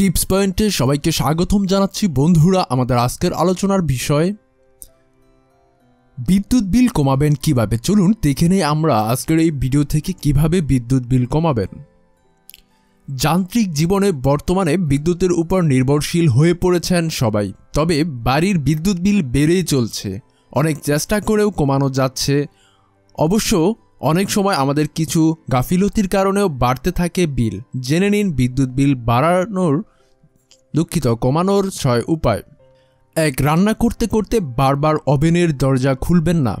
Tips পয়েন্টে সবাইকে স্বাগতম জানাচ্ছি। বন্ধুরা, আমাদের আজকের আলোচনার বিষয়, বিদ্যুৎ বিল কমাবেন কীভাবে? চলুন দেখে নেই আমরা আজকের এই ভিডিও থেকে কীভাবে বিদ্যুৎ বিল কমাবেন। যান্ত্রিক জীবনে বর্তমানে বিদ্যুতের উপর নির্ভরশীল হয়ে পড়েছেন সবাই, তবে বাড়ির বিদ্যুৎ বিল বেড়েই চলছে। অনেক চেষ্টা করেও কমানো যাচ্ছে। অবশ্য অনেক সময় আমাদের কিছু গাফিলতির কারণেও বাড়তে থাকে বিল। জেনে নিন, বিদ্যুৎ বিল বাড়ানোর দুঃখিত, কমানোর ছয় উপায়। এক, রান্না করতে করতে বারবার ওভেনের দরজা খুলবেন না।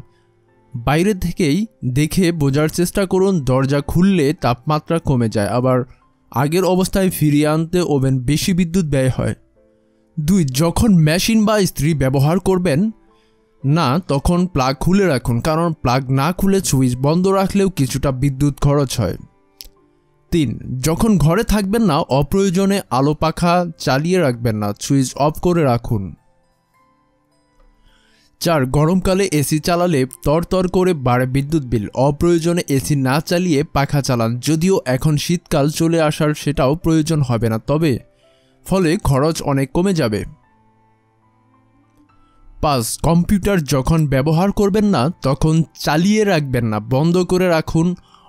বাইরে থেকেই দেখে বোঝার চেষ্টা করুন, দরজা খুললে তাপমাত্রা কমে যায়। আবার আগের অবস্থায় ফিরিয়ে আনতে ওভেন বেশি বিদ্যুৎ ব্যয় হয়। দুই, যখন মেশিন বা ইস্ত্রি ব্যবহার করবেন না, তখন প্লাগ খুলে রাখুন, কারণ প্লাগ না খুলে সুইচ বন্ধ রাখলেও কিছুটা বিদ্যুৎ খরচ হয়। তিন, যখন ঘরে থাকবেন না, অপ্রয়োজনে আলো পাখা চালিয়ে রাখবেন না সুইচ অফ করে রাখুন। চার, গরমকালে এসি চালালে তরতর করে বাড়ে বিদ্যুৎ বিল, অপ্রয়োজনে এসি না চালিয়ে পাখা চালান, যদিও এখন শীতকাল চলে আসার সেটাও প্রয়োজন হবে না, তবে ফলে খরচ অনেক কমে যাবে। পাঁচ কম্পিউটার যখন ব্যবহার করবেন না, তখন চালিয়ে রাখবেন না, বন্ধ করে রাখুন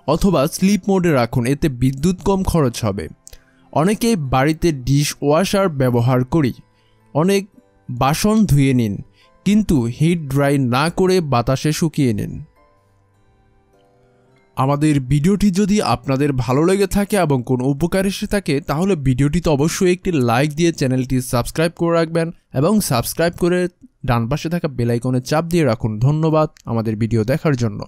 অথবা স্লিপ মোডে রাখুন, এতে বিদ্যুৎ কম খরচ হবে। অনেকে বাড়িতে ডিশ ওয়াশার ব্যবহার করি, অনেক বাসন ধুয়ে নিন, কিন্তু হিট ড্রাই না করে বাতাসে শুকিয়ে নিন। আমাদের ভিডিওটি যদি আপনাদের ভালো লেগে থাকে এবং কোনো উপকার এসে থাকে, তাহলে ভিডিওটিতে অবশ্যই একটি লাইক দিয়ে চ্যানেলটি সাবস্ক্রাইব করে রাখবেন এবং সাবস্ক্রাইব করে ডান পাশে থাকা বেলাইকনে চাপ দিয়ে রাখুন। ধন্যবাদ আমাদের ভিডিও দেখার জন্য।